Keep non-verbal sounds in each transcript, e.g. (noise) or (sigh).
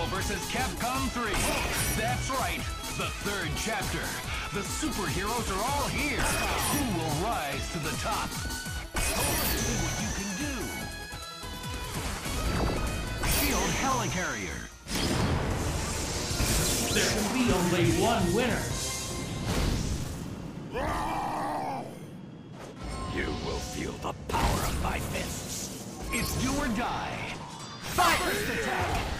Marvel vs. Capcom 3. That's right, the third chapter. The superheroes are all here. Who will rise to the top? See what you can do. Shield Helicarrier. There can be only one winner. You will feel the power of my fists. It's do or die. Fight! First attack!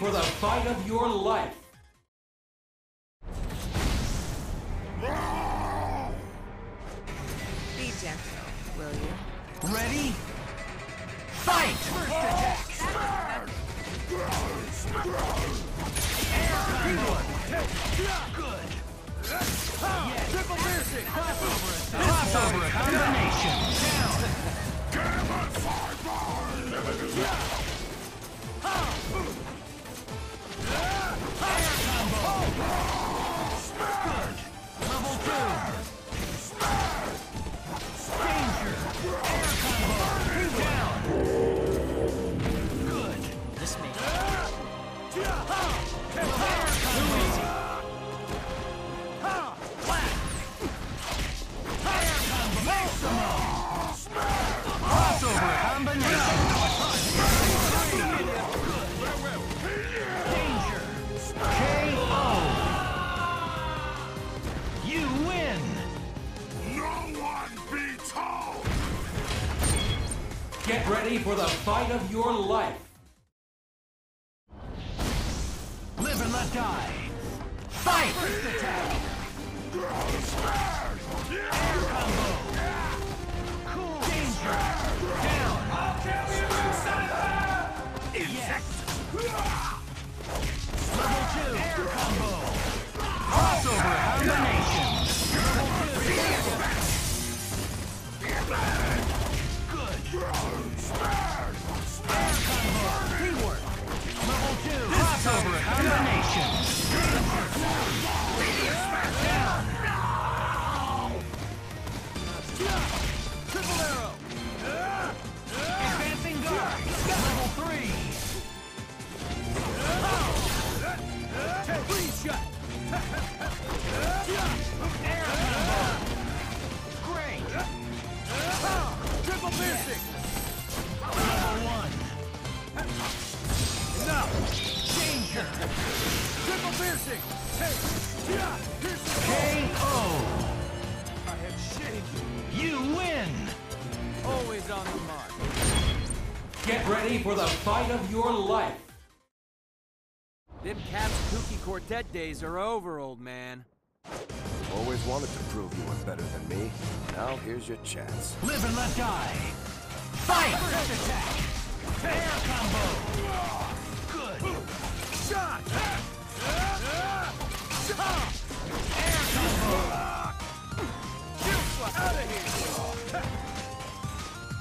for the fight of your life. Be gentle, will you? Ready? Fight! First attack! Good! Yes! Triple piercing! Crossover! Crossover combination! Down! Get ready for the fight of your life. Live and let die! Fight! First attack! Air combo! Cool! Danger! Down! I'll tell you. Yes! Level two! Triple arrow! Advancing guard! Level three! Freeze shot! Air! Great! Triple piercing! Level one! Now! Danger! Triple piercing! Hey! KO! I have changed. You win! Always on the mark. Get ready for the fight of your life. Them Cap's Kooky Quartet days are over, old man. Always wanted to prove you were better than me. Now here's your chance. Live and let die! Fight! First attack! Air combo! Good! Shot! Air combo! Out of here!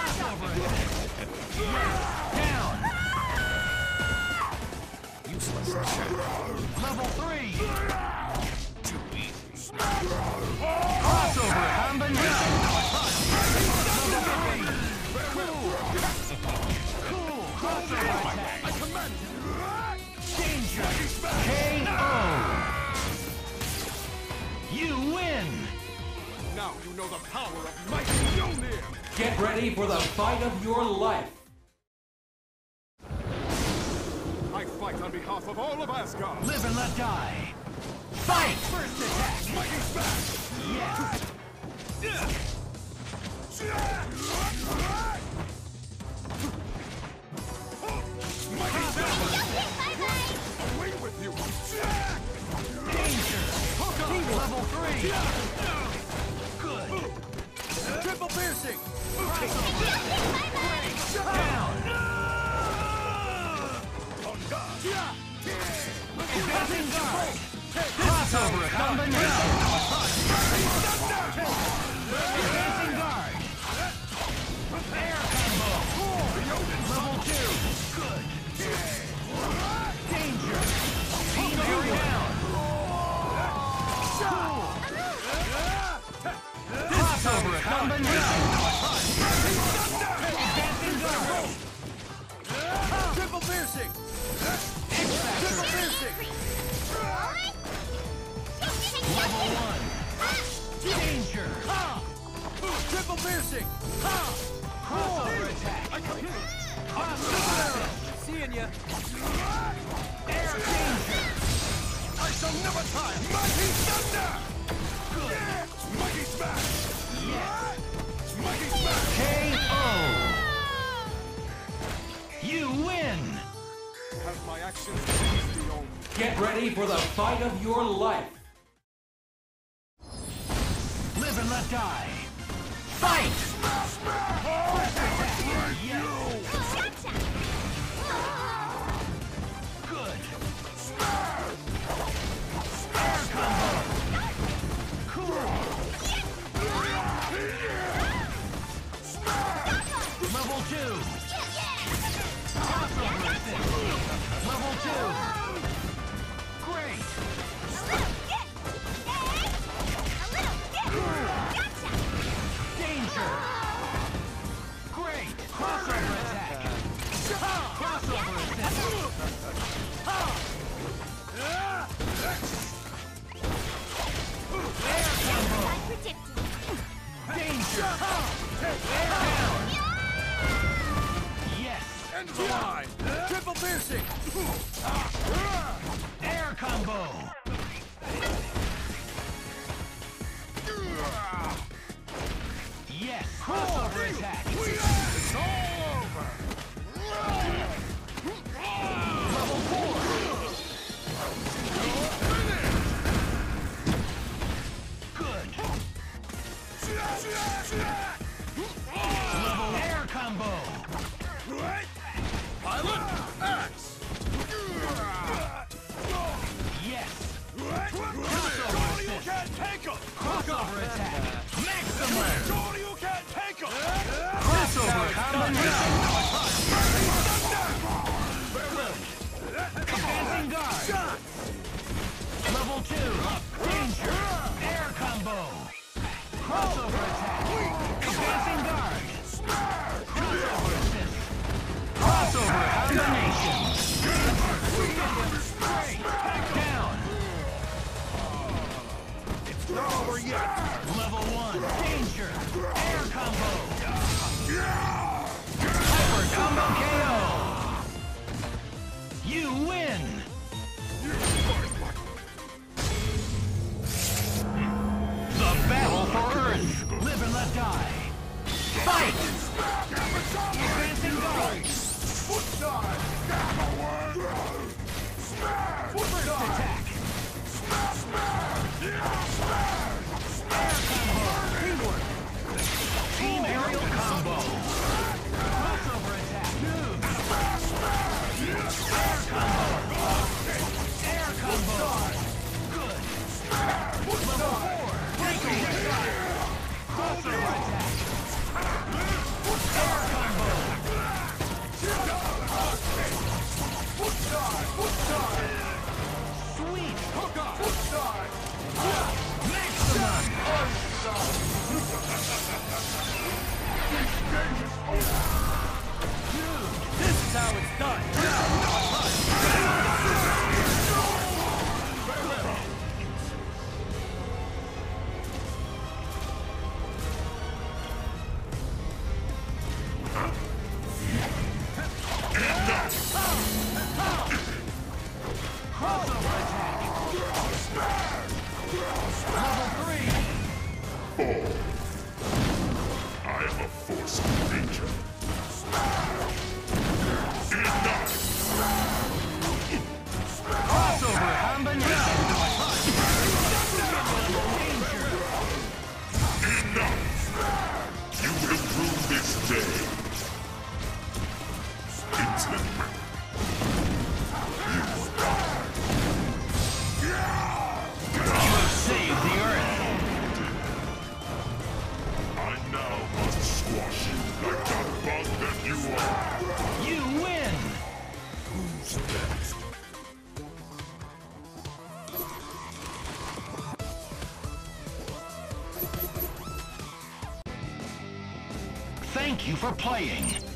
Crossover attack! Yes! Down! Useless. Level Get ready for the fight of your life. I fight on behalf of all of Asgard! Live and let die. Fight! First attack. Mighty Smash! Yes. Mighty Smash! Piercing! Crossover attack. Crossover. Seeing ya! Air danger. I shall never tire! Mighty Thunder! Good. Mighty Smash! Yes. Mighty Smash! KO. You win. Have my actions only. Get ready for the fight of your life. Live and let die. Fight. End! Triple piercing! (laughs) Ah! Air combo. Yes. Crossover attack. It's all Level two. Danger. Air combo. Crossover combo. KO. You win. The battle for Earth. Live and let die. Fight. Advancing guard. First attack. This is how it's done! Playing.